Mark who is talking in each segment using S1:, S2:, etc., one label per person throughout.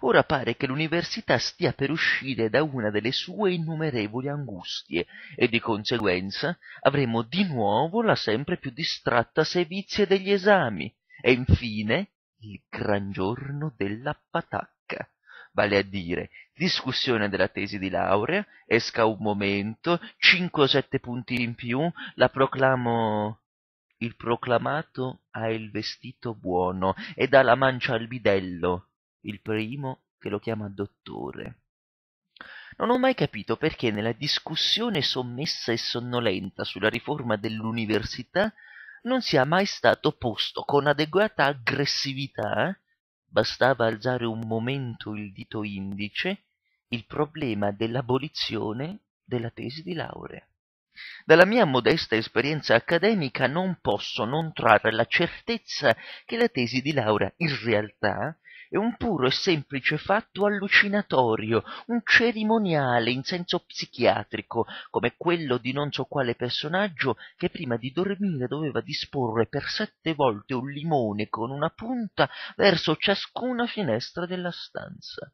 S1: ora pare che l'università stia per uscire da una delle sue innumerevoli angustie e di conseguenza avremo di nuovo la sempre più distratta sevizia degli esami e infine il gran giorno della patacca. Vale a dire discussione della tesi di laurea esca un momento cinque o sette punti in più la proclamo il proclamato ha il vestito buono e dà la mancia al bidello il primo che lo chiama dottore. Non ho mai capito perché nella discussione sommessa e sonnolenta sulla riforma dell'università non sia mai stato posto con adeguata aggressività bastava alzare un momento il dito indice il problema dell'abolizione della tesi di laurea. Dalla mia modesta esperienza accademica non posso non trarre la certezza che la tesi di laurea in realtà è un puro e semplice fatto allucinatorio un cerimoniale in senso psichiatrico come quello di non so quale personaggio che prima di dormire doveva disporre per sette volte un limone con una punta verso ciascuna finestra della stanza.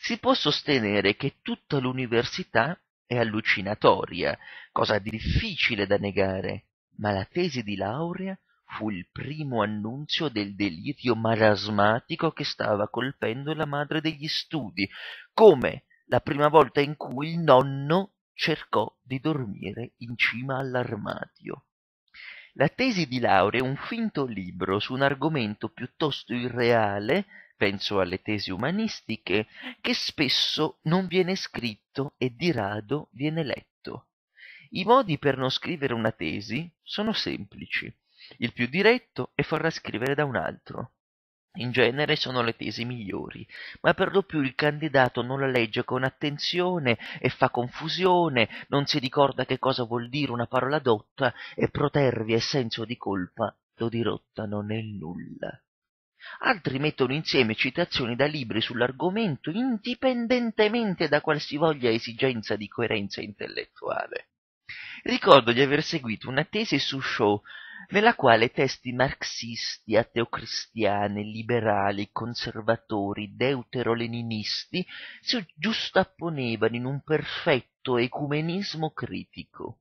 S1: Si può sostenere che tutta l'università è allucinatoria cosa difficile da negare ma la tesi di laurea fu il primo annunzio del delirio marasmatico che stava colpendo la madre degli studi come la prima volta in cui il nonno cercò di dormire in cima all'armadio. La tesi di laurea è un finto libro su un argomento piuttosto irreale penso alle tesi umanistiche che spesso non viene scritto e di rado viene letto. I modi per non scrivere una tesi sono semplici il più diretto è farla scrivere da un altro in genere sono le tesi migliori, ma per lo più il candidato non la legge con attenzione e fa confusione, non si ricorda che cosa vuol dire una parola dotta e protervia e senso di colpa lo dirottano nel nulla. Altri mettono insieme citazioni da libri sull'argomento indipendentemente da qualsivoglia esigenza di coerenza intellettuale. Ricordo di aver seguito una tesi su Shaw nella quale testi marxisti, ateocristiani, liberali, conservatori, deutero-leninisti si giustapponevano in un perfetto ecumenismo critico.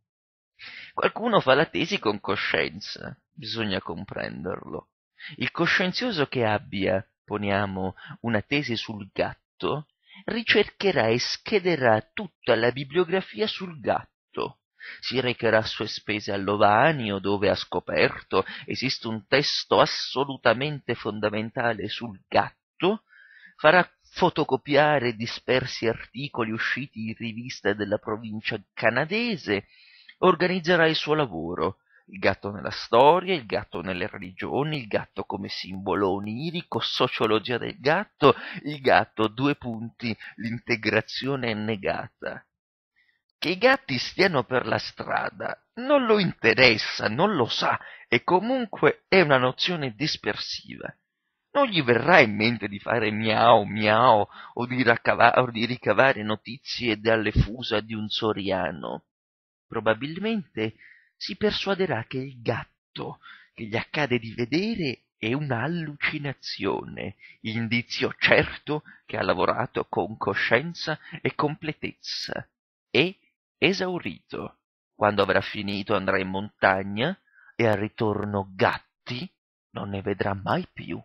S1: Qualcuno fa la tesi con coscienza, bisogna comprenderlo. Il coscienzioso che abbia, poniamo, una tesi sul gatto, ricercherà e schederà tutta la bibliografia sul gatto si recherà a sue spese a Lovanio dove ha scoperto esiste un testo assolutamente fondamentale sul gatto, farà fotocopiare dispersi articoli usciti in riviste della provincia canadese, organizzerà il suo lavoro, il gatto nella storia, il gatto nelle religioni, il gatto come simbolo onirico, sociologia del gatto, il gatto due punti, l'integrazione negata. Che i gatti stiano per la strada non lo interessa, non lo sa e comunque è una nozione dispersiva. Non gli verrà in mente di fare miau miau o di, raccava- o di ricavare notizie dalle fusa di un soriano. Probabilmente si persuaderà che il gatto che gli accade di vedere è un'allucinazione, indizio certo che ha lavorato con coscienza e completezza e esaurito. Quando avrà finito andrà in montagna e al ritorno gatti non ne vedrà mai più